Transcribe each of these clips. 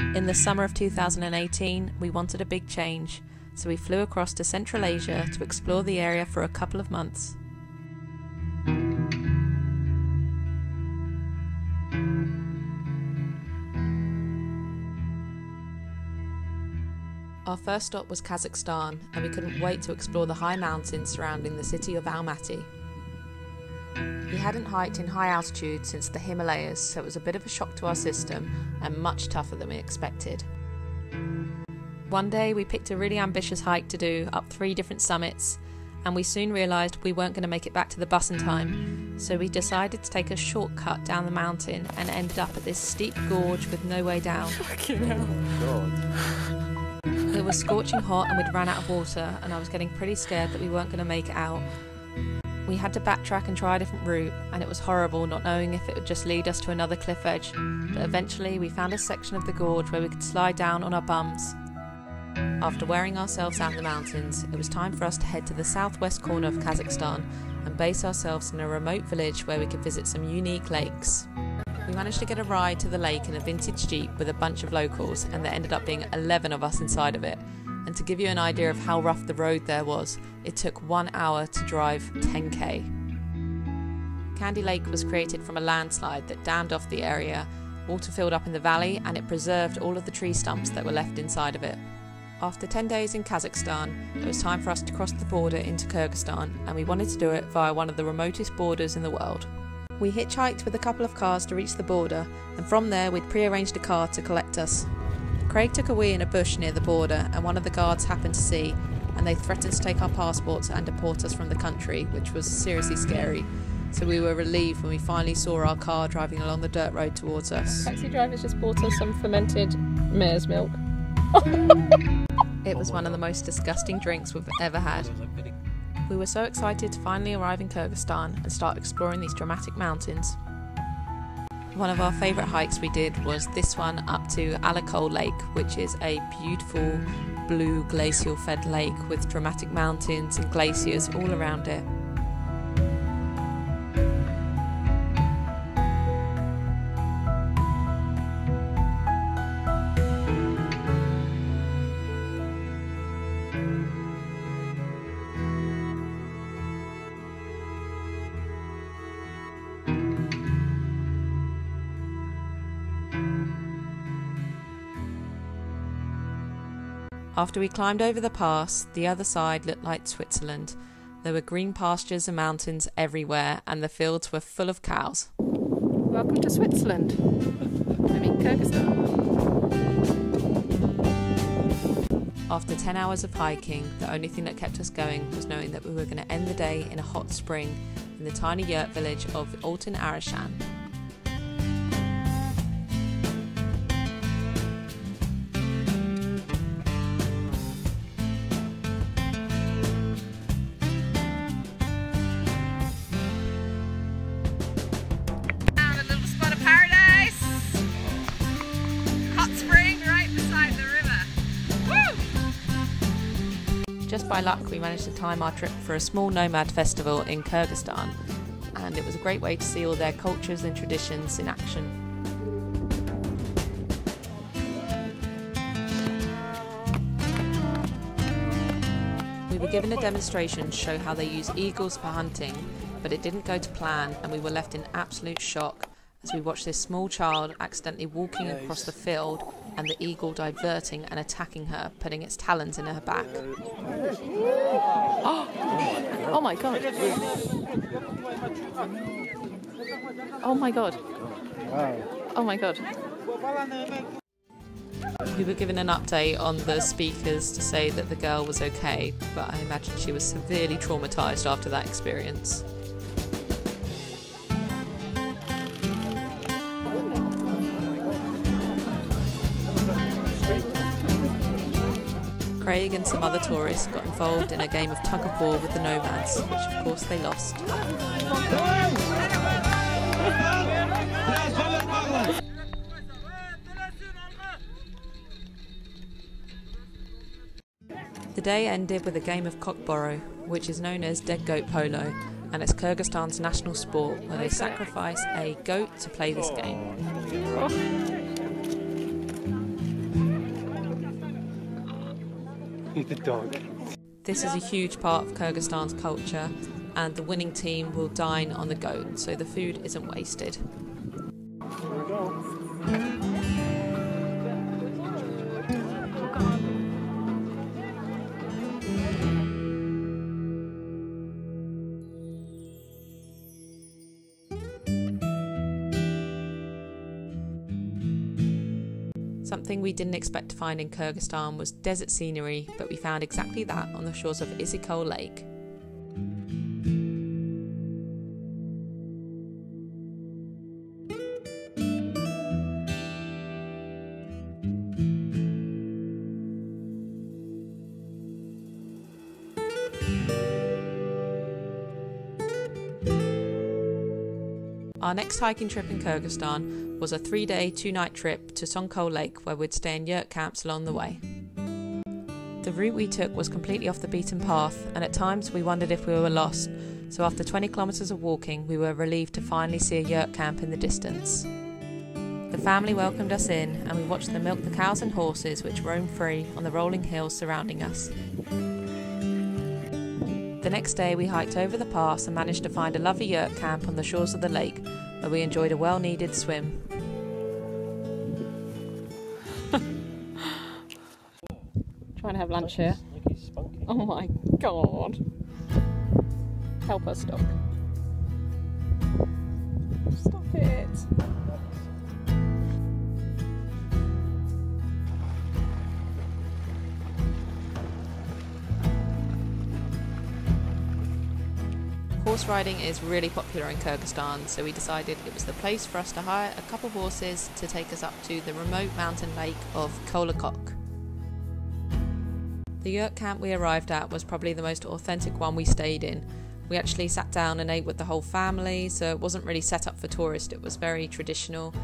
In the summer of 2018, we wanted a big change, so we flew across to Central Asia to explore the area for a couple of months. Our first stop was Kazakhstan, and we couldn't wait to explore the high mountains surrounding the city of Almaty. We hadn't hiked in high altitude since the Himalayas, so it was a bit of a shock to our system and much tougher than we expected. One day we picked a really ambitious hike to do up three different summits, and we soon realised we weren't going to make it back to the bus in time, so we decided to take a shortcut down the mountain and ended up at this steep gorge with no way down. It was scorching hot and we'd ran out of water, and I was getting pretty scared that we weren't going to make it out. We had to backtrack and try a different route, and it was horrible not knowing if it would just lead us to another cliff edge. But eventually, we found a section of the gorge where we could slide down on our bums. After wearing ourselves out in the mountains, it was time for us to head to the southwest corner of Kazakhstan and base ourselves in a remote village where we could visit some unique lakes. We managed to get a ride to the lake in a vintage Jeep with a bunch of locals, and there ended up being 11 of us inside of it. And to give you an idea of how rough the road there was, it took one hour to drive 10k. Kaindy Lake was created from a landslide that dammed off the area, water filled up in the valley, and it preserved all of the tree stumps that were left inside of it. After 10 days in Kazakhstan, it was time for us to cross the border into Kyrgyzstan, and we wanted to do it via one of the remotest borders in the world. We hitchhiked with a couple of cars to reach the border, and from there we'd pre-arranged a car to collect us. Craig took a wee in a bush near the border, and one of the guards happened to see, and they threatened to take our passports and deport us from the country, which was seriously scary. So we were relieved when we finally saw our car driving along the dirt road towards us. Taxi drivers just bought us some fermented mare's milk. It was one of the most disgusting drinks we've ever had. We were so excited to finally arrive in Kyrgyzstan and start exploring these dramatic mountains. One of our favourite hikes we did was this one up to Alakol Lake, which is a beautiful blue glacial fed lake with dramatic mountains and glaciers all around it. After we climbed over the pass, the other side looked like Switzerland. There were green pastures and mountains everywhere, and the fields were full of cows. Welcome to Switzerland. I mean, Kyrgyzstan. After 10 hours of hiking, the only thing that kept us going was knowing that we were going to end the day in a hot spring in the tiny yurt village of Altyn Arashan. Just by luck, we managed to time our trip for a small nomad festival in Kyrgyzstan, and it was a great way to see all their cultures and traditions in action. We were given a demonstration to show how they use eagles for hunting, but it didn't go to plan, and we were left in absolute shock as we watched this small child accidentally walking across the field and the eagle diverting and attacking her, putting its talons in her back. Oh my god. Oh my god. Oh my god. We were given an update on the speakers to say that the girl was okay, but I imagine she was severely traumatized after that experience. Craig and some other tourists got involved in a game of tug of war with the nomads, which of course they lost. The day ended with a game of kok-boru, which is known as dead goat polo, and it's Kyrgyzstan's national sport where they sacrifice a goat to play this game. Oh. The dog. This is a huge part of Kyrgyzstan's culture, and the winning team will dine on the goat, so the food isn't wasted. Something we didn't expect to find in Kyrgyzstan was desert scenery, but we found exactly that on the shores of Issyk Lake. Our next hiking trip in Kyrgyzstan was a three day, two night trip to Songkol Lake where we'd stay in yurt camps along the way. The route we took was completely off the beaten path, and at times we wondered if we were lost, so after 20 kilometres of walking, we were relieved to finally see a yurt camp in the distance. The family welcomed us in, and we watched them milk the cows and horses which roamed free on the rolling hills surrounding us. The next day, we hiked over the pass and managed to find a lovely yurt camp on the shores of the lake, where we enjoyed a well needed swim. Trying to have lunch here. Oh my god. Help us, dog. Stop it. Horse riding is really popular in Kyrgyzstan, so we decided it was the place for us to hire a couple horses to take us up to the remote mountain lake of Kol Ukok. The yurt camp we arrived at was probably the most authentic one we stayed in. We actually sat down and ate with the whole family, so it wasn't really set up for tourists, it was very traditional.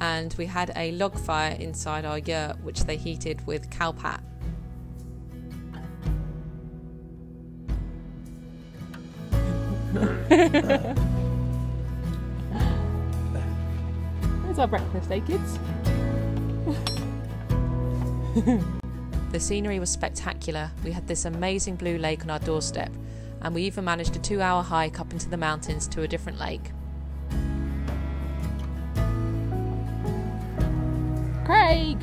And we had a log fire inside our yurt, which they heated with kalpat. There's our breakfast, eh, kids? The scenery was spectacular. We had this amazing blue lake on our doorstep, and we even managed a two hour hike up into the mountains to a different lake. Craig!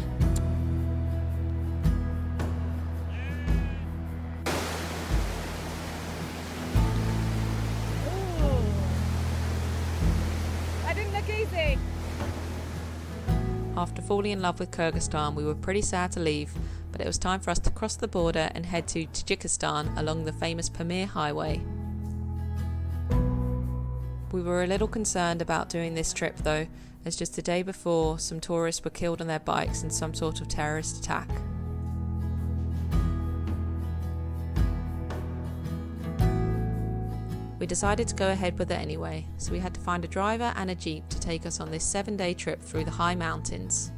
Falling in love with Kyrgyzstan, we were pretty sad to leave, but it was time for us to cross the border and head to Tajikistan along the famous Pamir Highway. We were a little concerned about doing this trip though, as just the day before, some tourists were killed on their bikes in some sort of terrorist attack. We decided to go ahead with it anyway, so we had to find a driver and a jeep to take us on this seven day trip through the high mountains.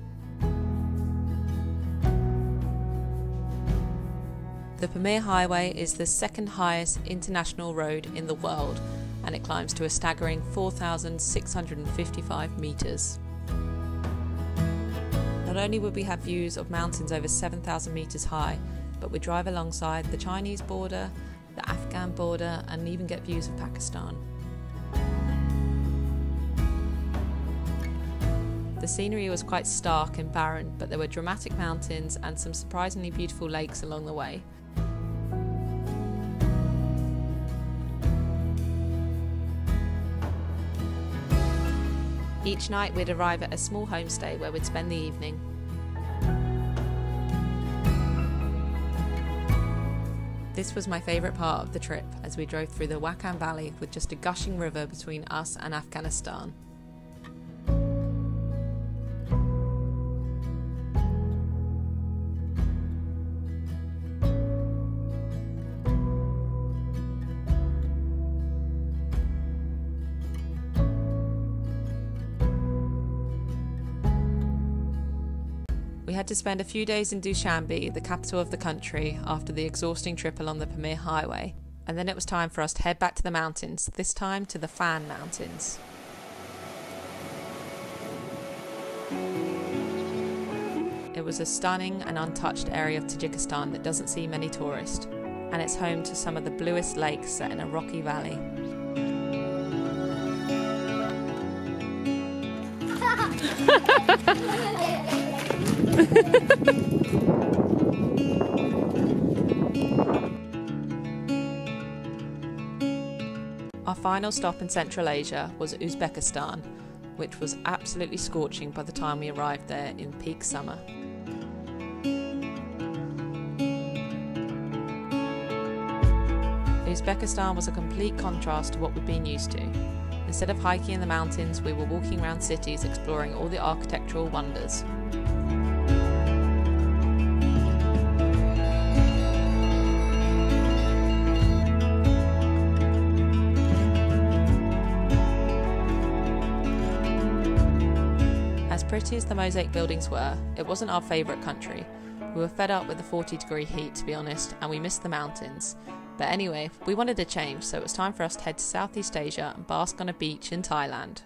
The Pamir Highway is the second highest international road in the world and it climbs to a staggering 4,655 metres. Not only would we have views of mountains over 7,000 metres high, but we drive alongside the Chinese border, the Afghan border, and even get views of Pakistan. The scenery was quite stark and barren, but there were dramatic mountains and some surprisingly beautiful lakes along the way. Each night we'd arrive at a small homestay where we'd spend the evening. This was my favourite part of the trip as we drove through the Wakhan Valley with just a gushing river between us and Afghanistan. Had to spend a few days in Dushanbe, the capital of the country, after the exhausting trip along the Pamir Highway. And then it was time for us to head back to the mountains, this time to the Fan Mountains. It was a stunning and untouched area of Tajikistan that doesn't see many tourists, and it's home to some of the bluest lakes set in a rocky valley. Our final stop in Central Asia was Uzbekistan, which was absolutely scorching by the time we arrived there in peak summer. Uzbekistan was a complete contrast to what we'd been used to. Instead of hiking in the mountains, we were walking around cities exploring all the architectural wonders. Pretty as the mosaic buildings were, it wasn't our favourite country. We were fed up with the 40 degree heat, to be honest, and we missed the mountains. But anyway, we wanted a change, so it was time for us to head to Southeast Asia and bask on a beach in Thailand.